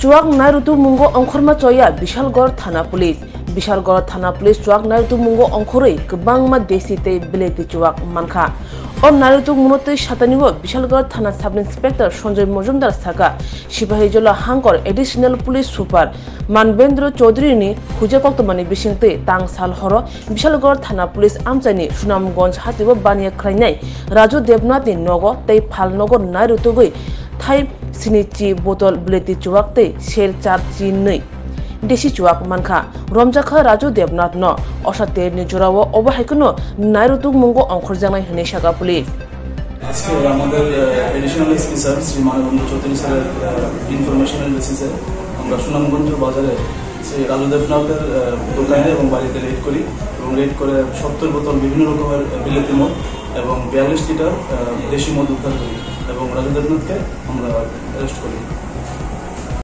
চুয়াক নাইরুতু মুঙ্গ অংখরমা soya Bishalgarh থানা police. Bishalgarh থানা police চুয়াক নাইরুতু মুঙ্গ অংখরই গবাংমা দেশিতে বিলেতি চুয়াক মানখা। ও নারুতু মুনতে সাতানিব বিশালগড় থানা সাব ইন্সপেক্টর সঞ্জয় মজুমদার সাকা। সিপাহী জলা হাঙ্কর additional police super Manabendra Chowdhury নি হুজে কক্তমানি বিশিংতে তাং সাল হর বিশালগড় থানা পুলিশ আমচানি সুনামগঞ্জ হাতিব বানিয়া খাইনাই। রাজু দেবনাথ নগ, তাই ফালনগর নাইরুতুগৈ থাই সিনিচি বোতল bleti chuak te চাপ চিন নই। দেশি চুয়াক মানখা রমজাখা রাজু দেবনাথ ন। অসাতে নিজরাও অবহাইকন নাইরুতুক মঙ্গ অংখর জানাই হেনে সাগা পুলিশ আজকে আমাদের এডিশনাল স্পিসার শ্রী মানবন্ধু চৌধুরী স্যারের ইনফরমেশনাল বেসিসে আমরা সুনামগঞ্জ বাজারে, শ্রী রাজু দেবনাথের দোকানে এবং বাড়িতে রেড করি। এবং রেড করে সত্তর বোতল বিভিন্ন রকমের বিলেতি মদ এবং বিয়াল্লিশ লিটার দেশি মদ উদ্ধার করি এবং রাজেন্দ্রনাথকে আমরা অ্যারেস্ট করি।